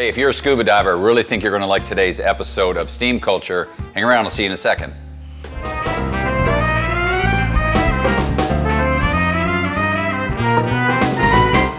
Hey, if you're a scuba diver, I really think you're going to like today's episode of Steam Culture. Hang around, I'll see you in a second.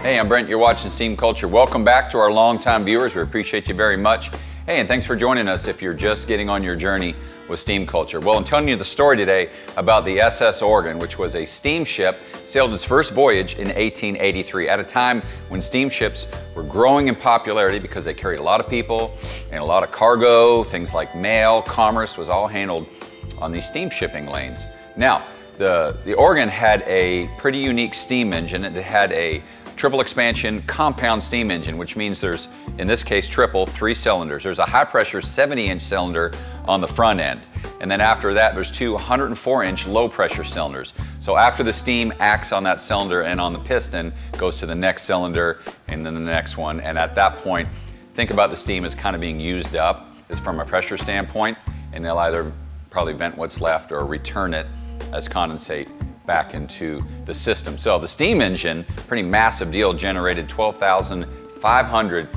Hey, I'm Brent. You're watching Steam Culture. Welcome back to our longtime viewers. We appreciate you very much. Hey, and thanks for joining us if you're just getting on your journey with steam culture. Well, I'm telling you the story today about the SS Oregon, which was a steamship, sailed its first voyage in 1883 at a time when steamships were growing in popularity because they carried a lot of people and a lot of cargo, things like mail, commerce was all handled on these steam shipping lanes. Now, the, the Oregon had a pretty unique steam engine. It had a triple expansion compound steam engine, which means there's, in this case, triple, three cylinders. There's a high pressure 70 inch cylinder on the front end. And then after that, there's two 104 inch low pressure cylinders. So after the steam acts on that cylinder and on the piston, goes to the next cylinder and then the next one. And at that point, think about the steam as kind of being used up is from a pressure standpoint, and they'll either probably vent what's left or return it as condensate back into the system. So the steam engine, pretty massive deal, generated 12,500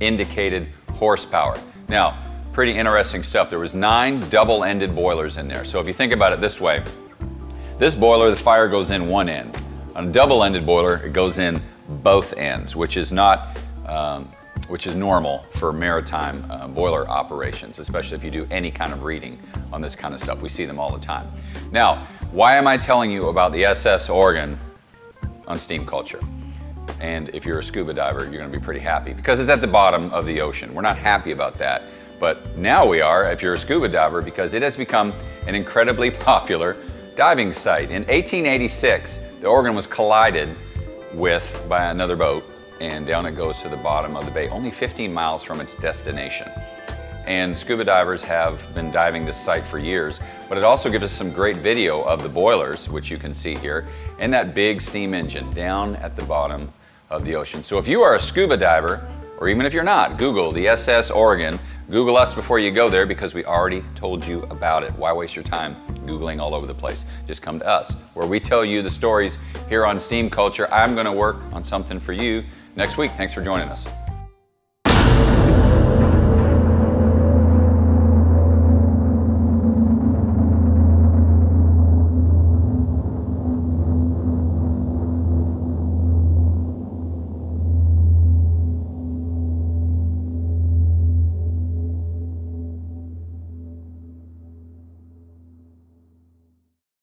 indicated horsepower. Now, pretty interesting stuff. There was nine double-ended boilers in there. So if you think about it this way, this boiler, the fire goes in one end. On a double-ended boiler, it goes in both ends, which is not um, which is normal for maritime uh, boiler operations, especially if you do any kind of reading on this kind of stuff. We see them all the time. Now, why am I telling you about the SS Oregon on steam culture? And if you're a scuba diver, you're gonna be pretty happy because it's at the bottom of the ocean. We're not happy about that, but now we are if you're a scuba diver because it has become an incredibly popular diving site. In 1886, the Oregon was collided with by another boat and down it goes to the bottom of the bay, only 15 miles from its destination. And scuba divers have been diving this site for years, but it also gives us some great video of the boilers, which you can see here, and that big steam engine down at the bottom of the ocean. So if you are a scuba diver, or even if you're not, Google the SS Oregon. Google us before you go there because we already told you about it. Why waste your time Googling all over the place? Just come to us where we tell you the stories here on Steam Culture. I'm going to work on something for you next week. Thanks for joining us.